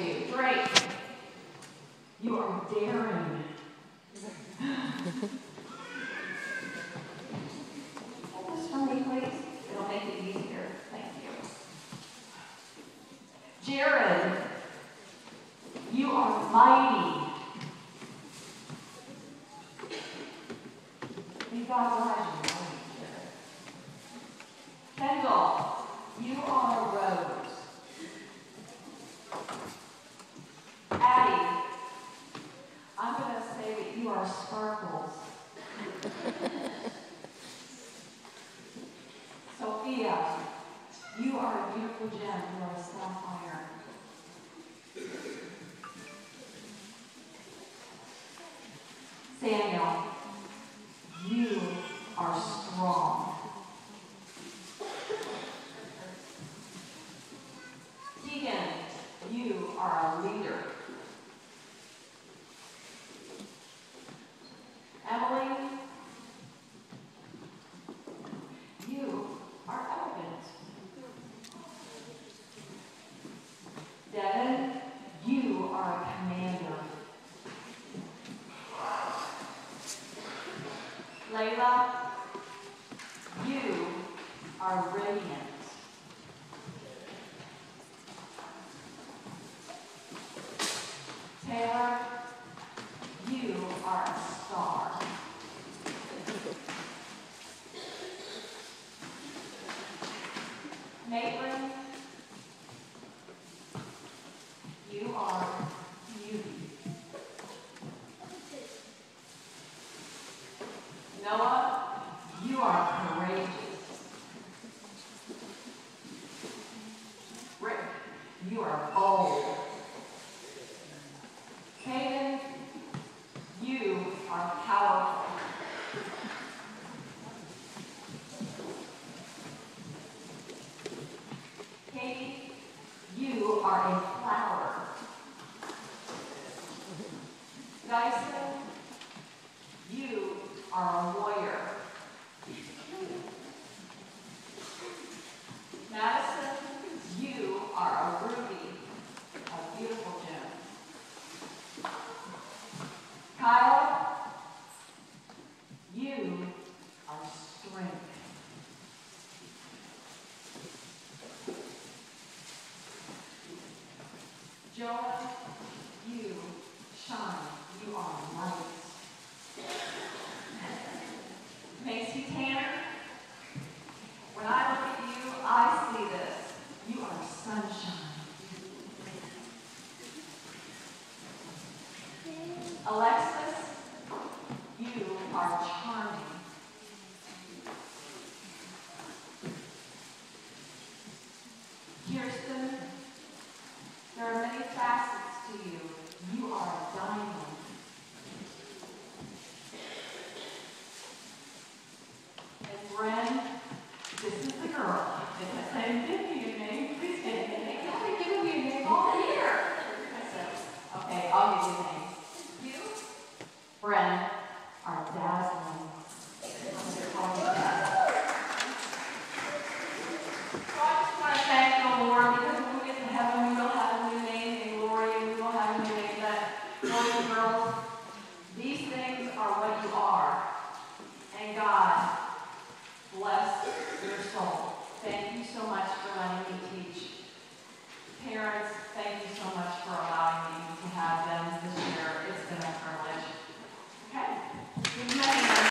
you. Great. You are daring. Hold this for me, please. It'll make it easier. Thank you. Jared, you are mighty. May God bless you. Kendall, you are Michael sapphire. Samuel, you are strong. are radiant. Taylor, you are a star. are a flower. Dyson, you are a lawyer. Madison, you are a ruby, a beautiful gem. Kyle, 안녕. Parents, thank you so much.